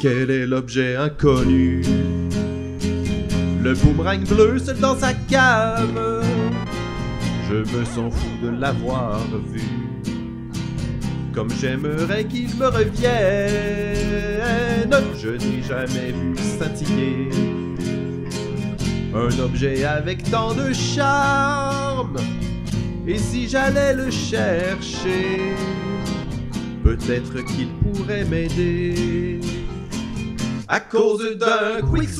Quel est l'objet inconnu? Le boomerang bleu seul dans sa cave. Je me sens fou de l'avoir vu. Comme j'aimerais qu'il me revienne, je n'ai jamais vu scintiller un objet avec tant de charme. Et si j'allais le chercher, peut-être qu'il pourrait m'aider. À cause d'un quick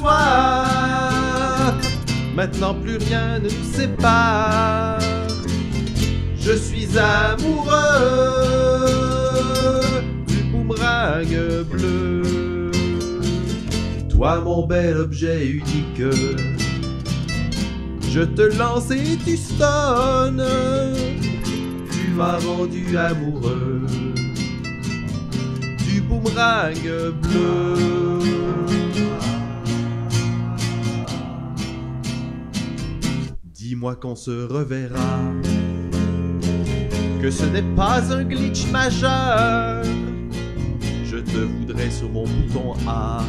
maintenant plus rien ne nous sépare. Je suis amoureux du boomerang bleu. Toi, mon bel objet unique, je te lance et tu stonnes. Tu m'as rendu amoureux du boomerang bleu. Qu'on se reverra, que ce n'est pas un glitch majeur. Je te voudrais sur mon bouton A,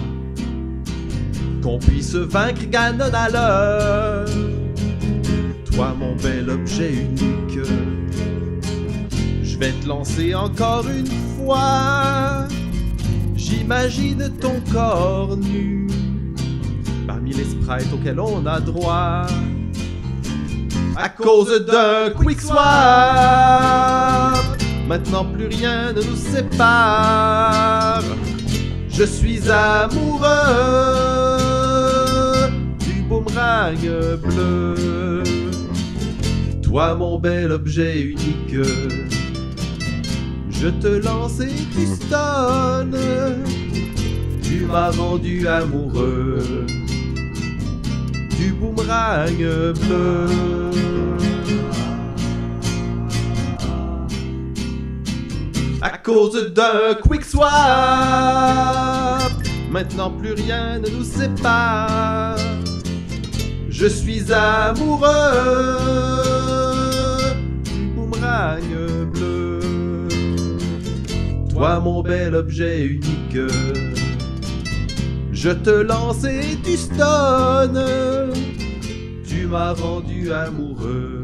qu'on puisse vaincre Ganon à l'heure. Toi, mon bel objet unique, je vais te lancer encore une fois. J'imagine ton corps nu parmi les sprites auxquels on a droit. À cause d'un quick swap, maintenant plus rien ne nous sépare. Je suis amoureux du boomerang bleu. Toi, mon bel objet unique, je te lance et tu. Tu m'as rendu amoureux du boomerang bleu. À cause d'un quick swap, maintenant plus rien ne nous sépare. Je suis amoureux du boomerang bleu. Toi, mon bel objet unique, je te lance et tu stonnes. Tu m'as rendu amoureux